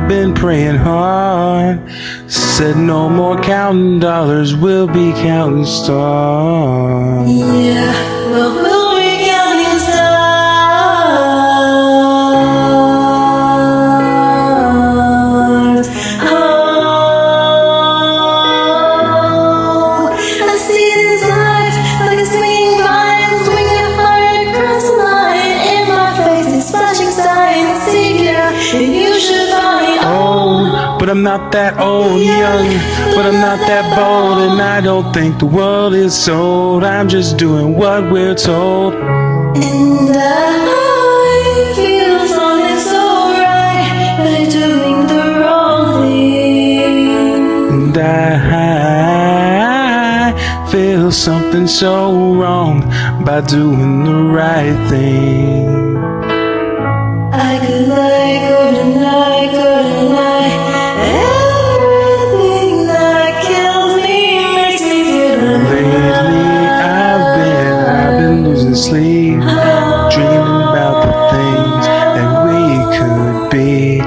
been, I've been praying hard. Said no more counting dollars, we'll be counting stars. Yeah, well, we'll I'm not that old. and Young, but I'm not that bold. And I don't think the world is sold. I'm just doing what we're told. And I feel something so right by doing the wrong thing. And I feel something so wrong by doing the right thing. I could lie, couldn't lie, couldn't dreaming about the things that we could be.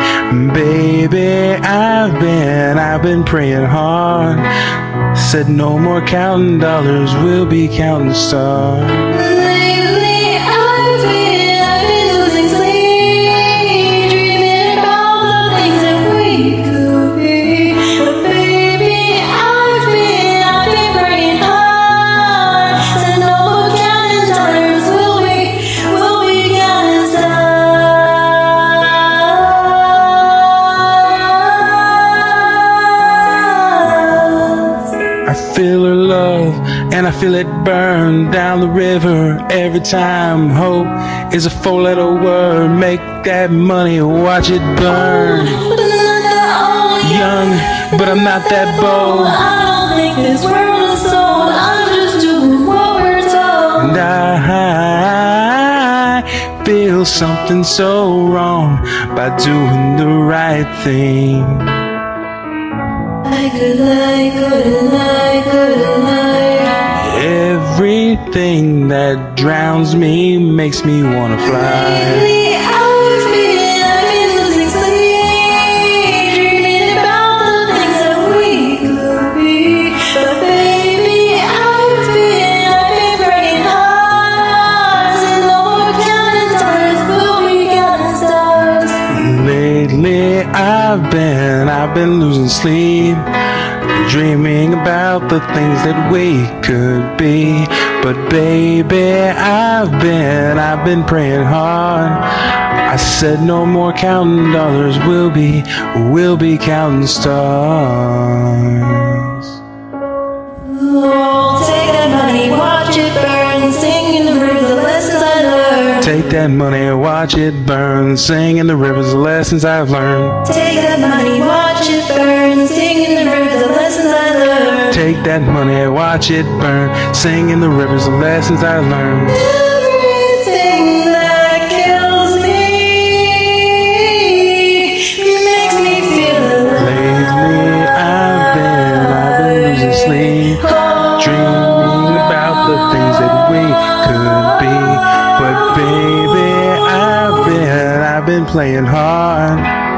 Baby, I've been, I've been praying hard. Said no more counting dollars, we'll be counting stars. And I feel it burn down the river every time. Hope is a four letter word. Make that money, watch it burn. But I'm not that old, Young, but I'm not that bold. I don't think this world is sold. I'm just doing what we're told. And I feel something so wrong by doing the right thing. I could lie, couldn't lie, couldn't lie. Everything that drowns me makes me wanna fly. Lately, I've been, I've been losing sleep, dreaming about the things that we could be. But baby, I've been, I've been praying hard. Said no more counting dollars, we'll be counting stars. Lately, I've been, I've been losing sleep, dreaming about the things that we could be. But baby, I've been, I've been praying hard. I said no more counting dollars, we'll be, we'll be counting stars. Oh, take that money, watch it burn, sing in the rivers the lessons I learned. Take that money, watch it burn, sing in the rivers the lessons I've learned. Take that money, watch it burn, sing Take that money, watch it burn, sing in the rivers the lessons I learned. Everything that kills me makes me feel alive. Lately, I've been, I've been losing sleep, dreaming about the things that we could be. But baby, I've been, I've been playing hard.